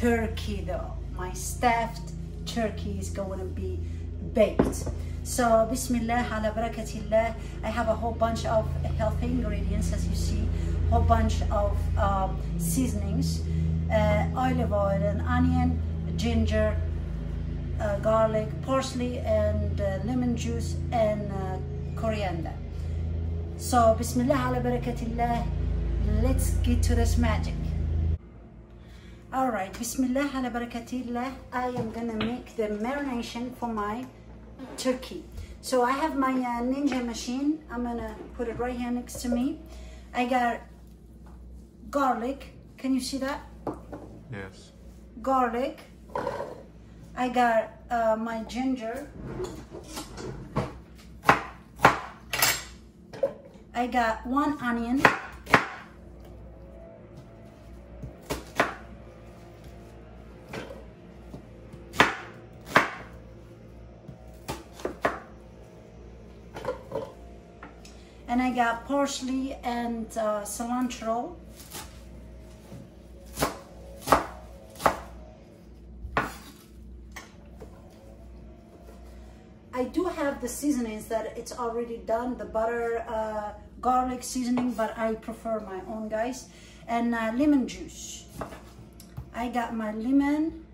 turkey though. My stuffed turkey is going to be baked. So Bismillah ala barakatillah. I have a whole bunch of healthy ingredients as you see, whole bunch of um, seasonings, uh, olive oil and onion, ginger, uh, garlic, parsley and uh, lemon juice and uh, coriander. So Bismillah ala barakatillah. Let's get to this magic. All right, Bismillah ala barakatillah. I am gonna make the marination for my turkey. So I have my uh, Ninja machine. I'm gonna put it right here next to me. I got garlic. Can you see that? Yes. Garlic. I got uh, my ginger. I got one onion. Got parsley and uh, cilantro. I do have the seasonings that it's already done, the butter, uh, garlic seasoning, but I prefer my own guys. And uh, lemon juice. I got my lemon,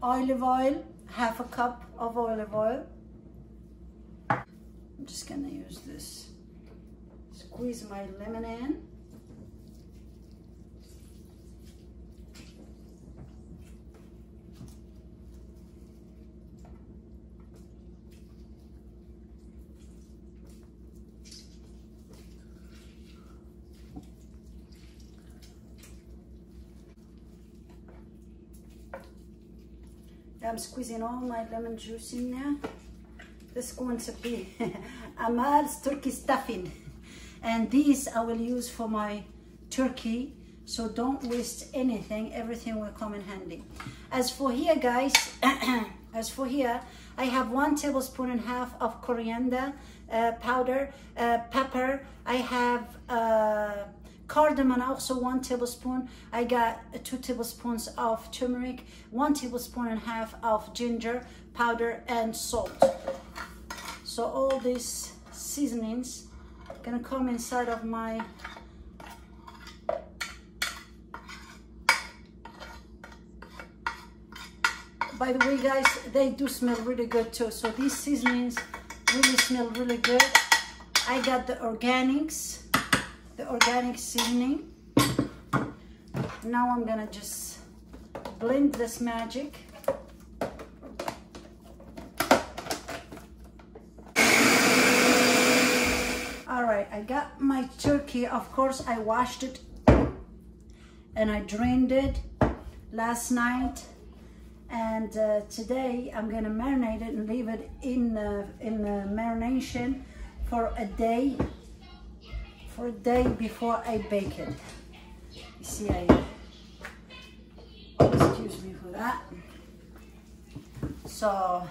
olive oil, half a cup of olive oil. I'm just gonna use this. Squeeze my lemon in. I'm squeezing all my lemon juice in there. This to be Amal's turkey stuffing. And these I will use for my turkey. So don't waste anything. Everything will come in handy. As for here, guys, as for here, I have one tablespoon and a half of coriander uh, powder, uh, pepper. I have uh, cardamom also one tablespoon i got two tablespoons of turmeric one tablespoon and a half of ginger powder and salt so all these seasonings gonna come inside of my by the way guys they do smell really good too so these seasonings really smell really good i got the organics the organic seasoning. Now I'm gonna just blend this magic. All right, I got my turkey. Of course, I washed it and I drained it last night. And uh, today I'm gonna marinate it and leave it in, uh, in the marination for a day for a day before I bake it. You see, I, excuse me for that. So,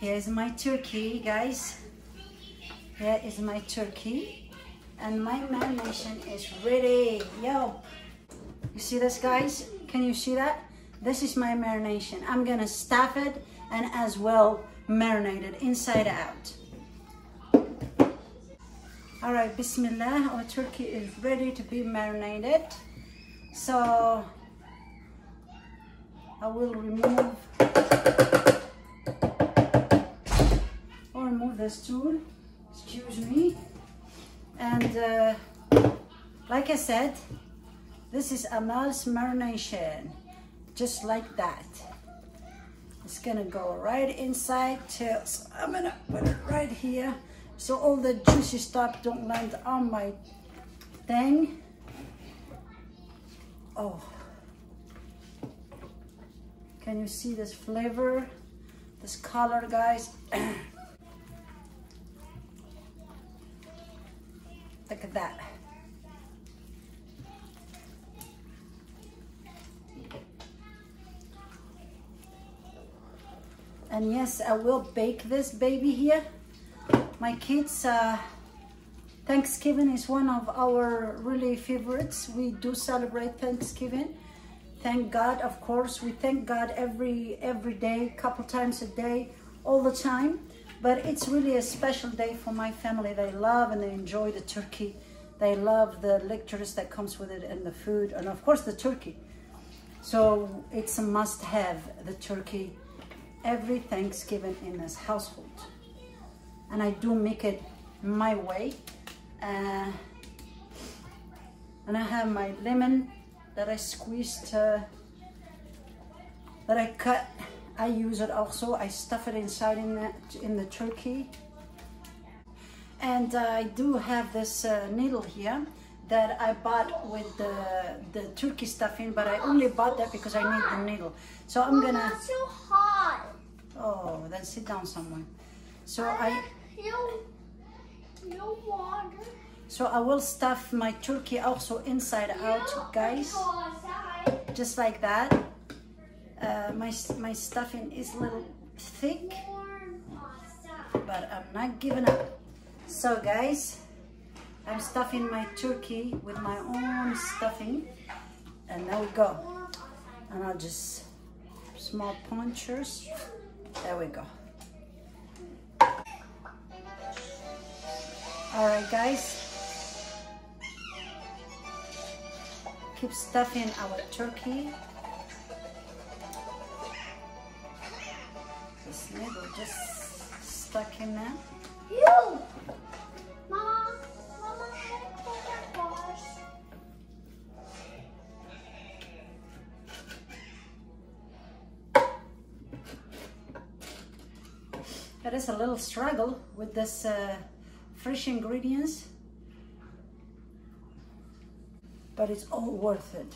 here's my turkey, guys. Here is my turkey. And my marination is ready. Yo, you see this, guys? Can you see that? This is my marination. I'm gonna stuff it and as well marinate it inside out. All right, Bismillah, our turkey is ready to be marinated. So I will remove or remove the stool, excuse me. And uh, like I said, this is Amal's marination, just like that. It's gonna go right inside so I'm gonna put it right here so all the juicy stuff don't land on my thing. Oh. Can you see this flavor? This color, guys? I will bake this baby here my kids uh, Thanksgiving is one of our really favorites. We do celebrate Thanksgiving. Thank God, of course. We thank God every every day, couple times a day, all the time. But it's really a special day for my family. They love and they enjoy the turkey. They love the lectures that comes with it and the food and of course the turkey. So it's a must have, the turkey, every Thanksgiving in this household. And I do make it my way. Uh, and I have my lemon that I squeezed, uh, that I cut. I use it also. I stuff it inside in the, in the turkey. And uh, I do have this uh, needle here that I bought with the, the turkey stuffing, but I only bought that because I need the needle. So I'm gonna... So hot. Oh, then sit down somewhere. So I... No, no water. So I will stuff my turkey also inside out, guys. Just like that. Uh, my, my stuffing is a little thick, but I'm not giving up. So guys, I'm stuffing my turkey with my own stuffing. And there we go. And I'll just, small punctures. There we go. All right, guys. Keep stuffing our turkey. This needle just stuck in there. There is a little struggle with this uh, fresh ingredients, but it's all worth it.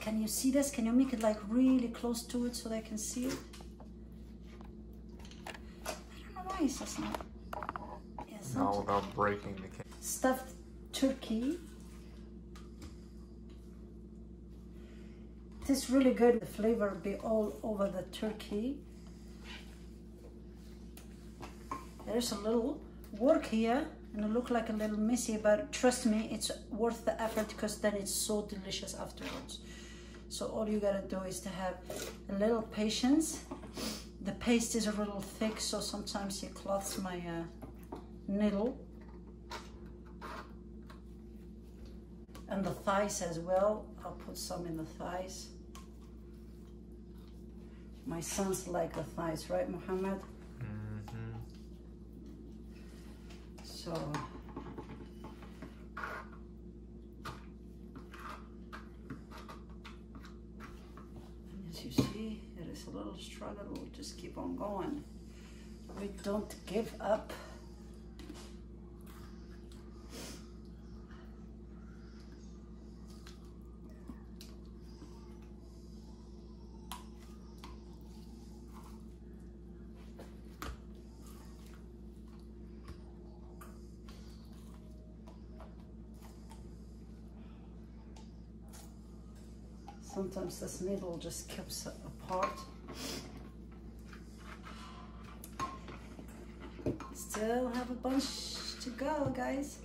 Can you see this? Can you make it like really close to it so they can see it? I don't know why it's just not. Yes, Not without breaking the cake. stuffed turkey. It is really good. The flavor be all over the turkey. There's a little work here and it look like a little messy, but trust me, it's worth the effort because then it's so delicious afterwards. So all you gotta do is to have a little patience. The paste is a little thick, so sometimes it cloths my uh, needle. and the thighs as well. I'll put some in the thighs. My sons like the thighs, right, Muhammad? Mm-hmm. So, and as you a little struggle. We'll just keep on going. We don't give up. Sometimes this needle just keeps apart. Still have a bunch to go, guys.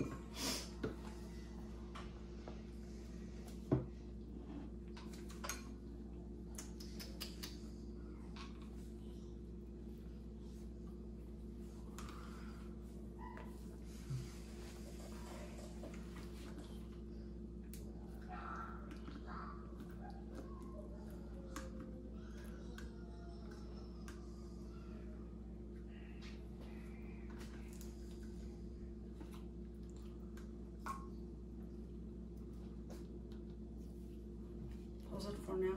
on now.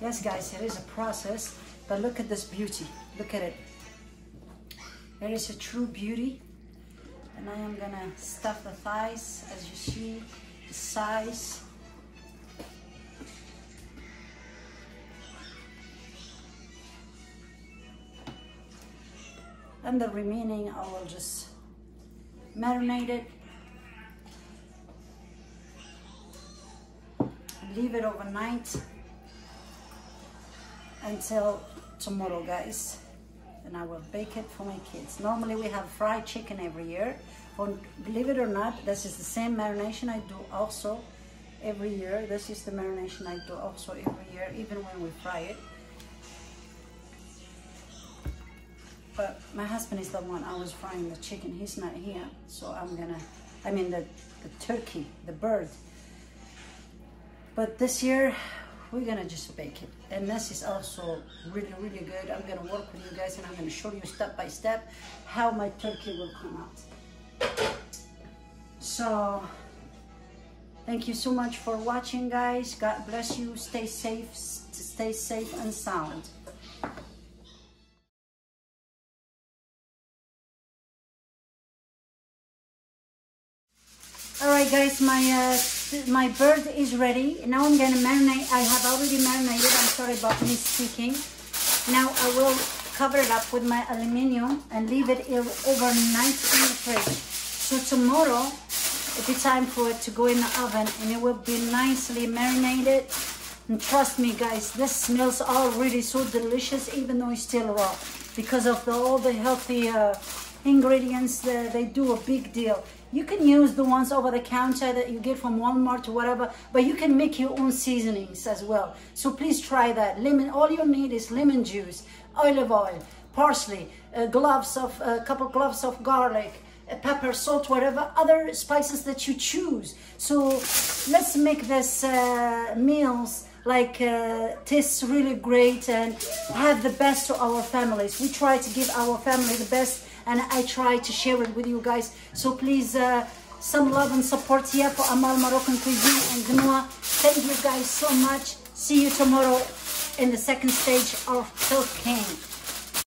Yes, guys, it is a process, but look at this beauty. Look at it. It is a true beauty. And I am gonna stuff the thighs, as you see, the size. And the remaining, I will just marinate it leave it overnight until tomorrow guys. And I will bake it for my kids. Normally we have fried chicken every year. But believe it or not this is the same marination I do also every year. This is the marination I do also every year even when we fry it. But my husband is the one I was frying the chicken. He's not here so I'm gonna I mean the, the turkey the bird but this year we're gonna just bake it. And this is also really really good. I'm gonna work with you guys and i'm gonna show you step by step how my turkey will come out. So thank you so much for watching guys. God bless you. Stay safe stay safe and sound. All right guys my uh, my bird is ready. Now I'm gonna marinate. I have already marinated. I'm sorry about me speaking. Now I will cover it up with my aluminium and leave it overnight in the fridge. So tomorrow it'll be time for it to go in the oven and it will be nicely marinated. And trust me guys, this smells already so delicious even though it's still raw. Because of the, all the healthy uh, ingredients, they do a big deal. You can use the ones over the counter that you get from Walmart or whatever, but you can make your own seasonings as well. So please try that. Lemon, all you need is lemon juice, olive oil, parsley, uh, gloves of, a uh, couple gloves of garlic, pepper, salt, whatever other spices that you choose. So let's make this uh, meals like uh, tastes really great and have the best to our families. We try to give our family the best and I try to share it with you guys. So please, uh, some love and support here for Amal Moroccan Cuisine and Gnoa. Thank you guys so much. See you tomorrow in the second stage of Silk King.